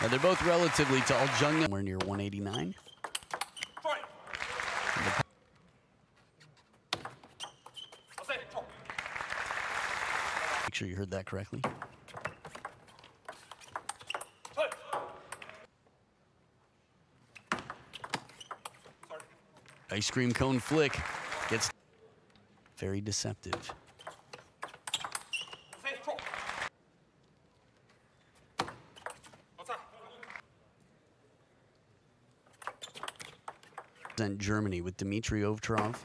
Now they're both relatively tall. Jeoung somewhere near 189. Make sure you heard that correctly. Ice cream cone flick gets very deceptive. Represent Germany with Dimitrij Ovtcharov.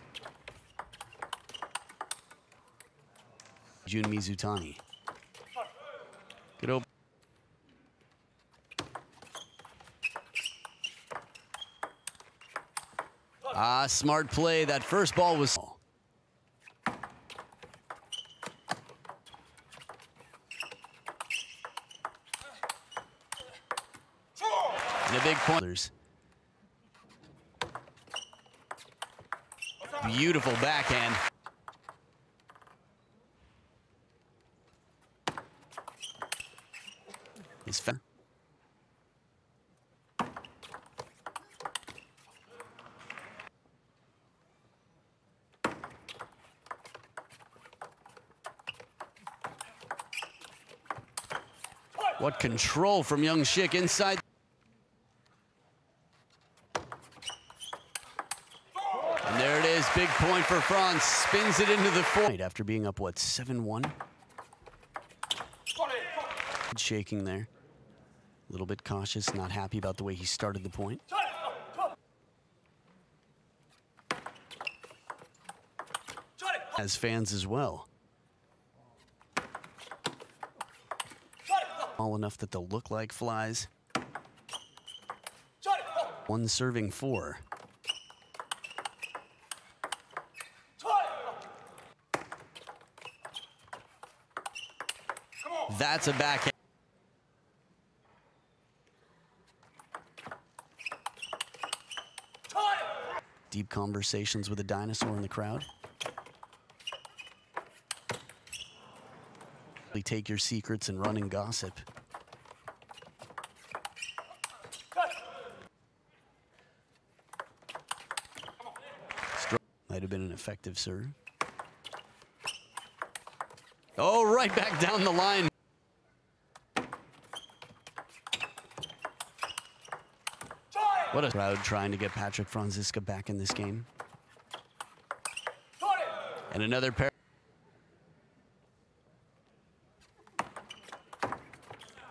Jun Mizutani. Good open. Ah, smart play. That first ball was. And a big point. Beautiful backhand. Is fair. What control from Youngsik inside. And there it is, big point for Franz. Spins it into the four. After being up, what, 7-1? Shaking there. A little bit cautious, not happy about the way he started the point. As fans as well. All enough that they'll look like flies. One serving four. That's a backhand. Deep conversations with a dinosaur in the crowd. Take your secrets and run and gossip. Might have been an effective serve. Oh, right back down the line. What a crowd trying to get Patrick Franziska back in this game. And another pair.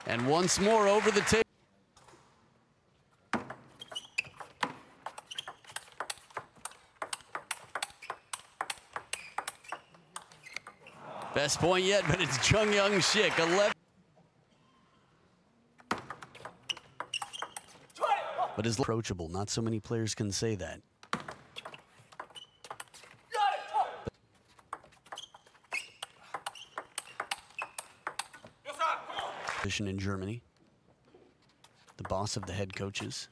And once more over the table. Best point yet, but it's Jeoung Youngsik. 11. But is approachable. Not so many players can say that. Position in Germany. The boss of the head coaches.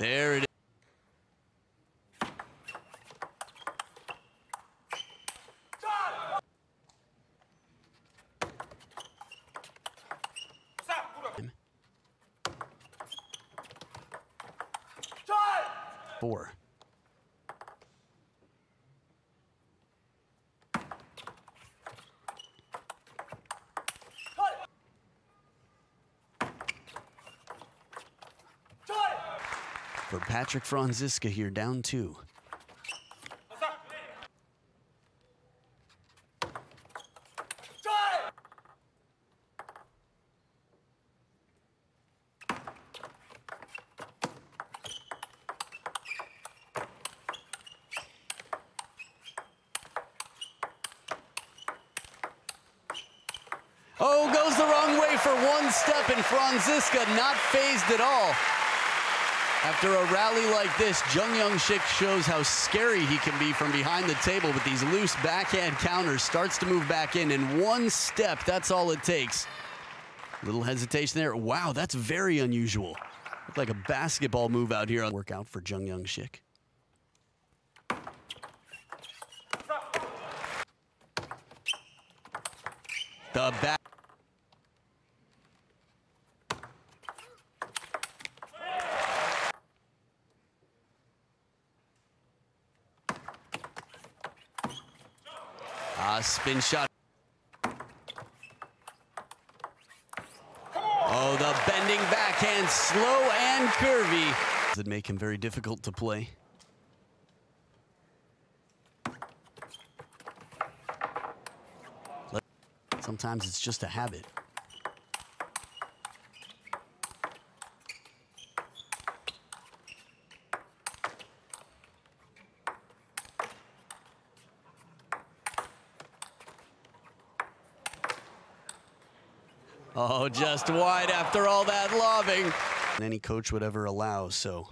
There it is. Four. For Patrick Franziska here, down two. Oh, goes the wrong way for one step, and Franziska not phased at all. After a rally like this, Jeoung Youngsik shows how scary he can be from behind the table with these loose backhand counters. Starts to move back in, and one step, that's all it takes. Little hesitation there. Wow, that's very unusual. Looked like a basketball move out here on workout for Jeoung Youngsik. The back. Ah, spin shot. Oh, the bending backhand, slow and curvy. It make him very difficult to play? Sometimes it's just a habit. Oh, just wide after all that lobbing. Any coach would ever allow, so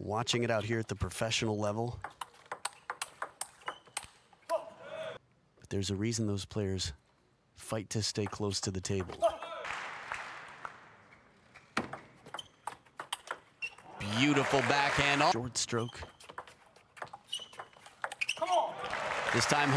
watching it out here at the professional level. But there's a reason those players fight to stay close to the table. Beautiful backhand, short stroke. This time,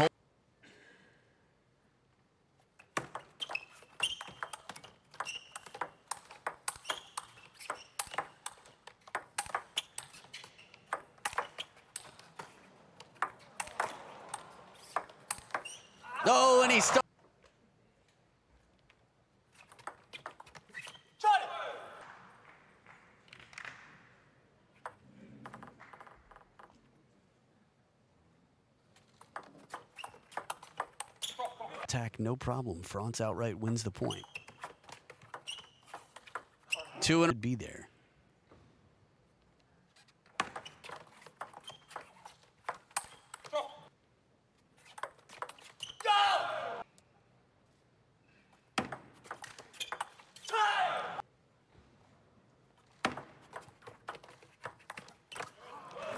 Oh, and he starts. Attack, no problem. Franz outright wins the point. Two and be there.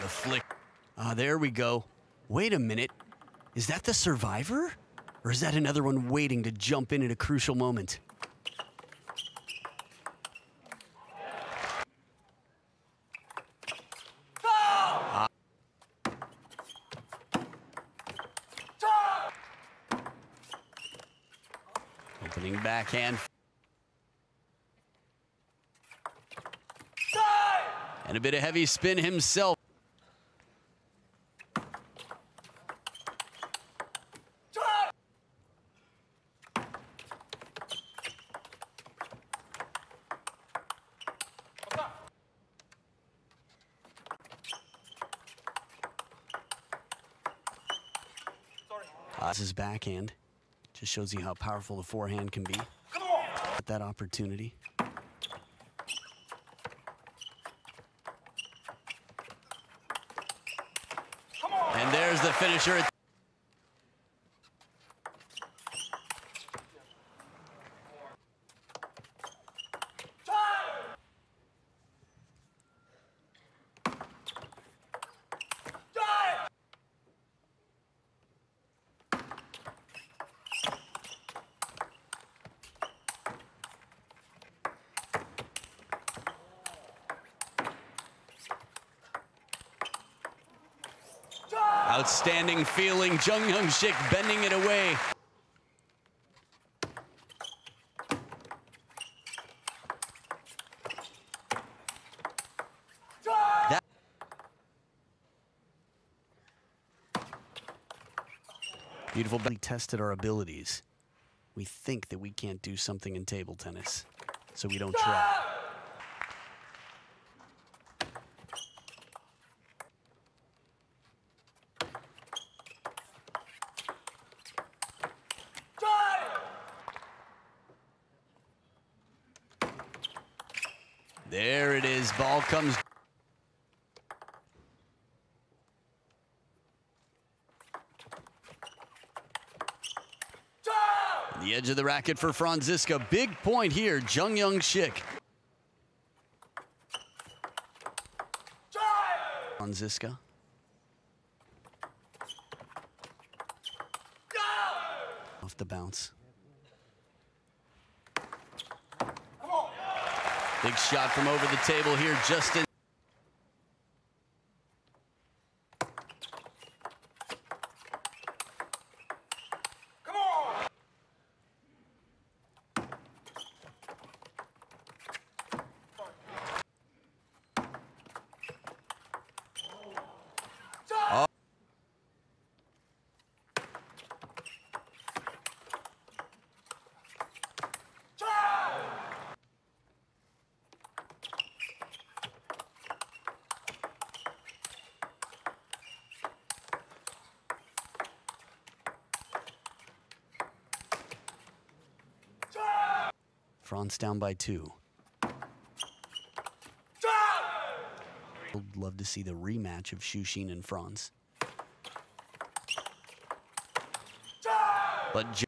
The flick. Ah, there we go. Wait a minute. Is that the survivor? Or is that another one waiting to jump in at a crucial moment? Ah. Opening backhand. And a bit of heavy spin himself. Uh, this is backhand. Just shows you how powerful the forehand can be. At that opportunity. And there's the finisher. Outstanding feeling. Jeoung Youngsik bending it away. Beautiful. We tested our abilities. We think that we can't do something in table tennis, so we don't try. There it is. Ball comes. The edge of the racket for Franziska. Big point here. Jeoung Youngsik. Franziska. Off the bounce. Big shot from over the table here, Justin. Franz down by two. I'd love to see the rematch of Xu Xin and Franz. But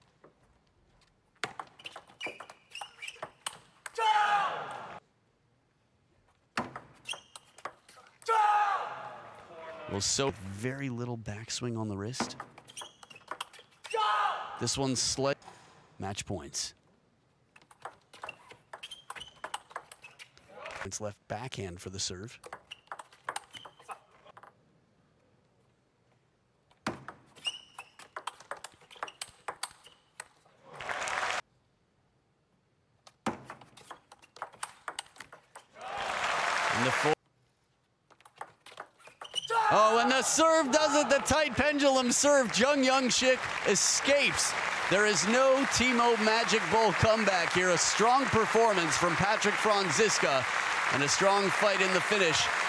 Well, so very little backswing on the wrist. This one's slight. Match points. Left backhand for the serve. Oh, and the serve does it. The tight pendulum serve. Jeoung Youngsik escapes. There is no Timo Magic Bowl comeback here. A strong performance from Patrick Franziska and a strong fight in the finish.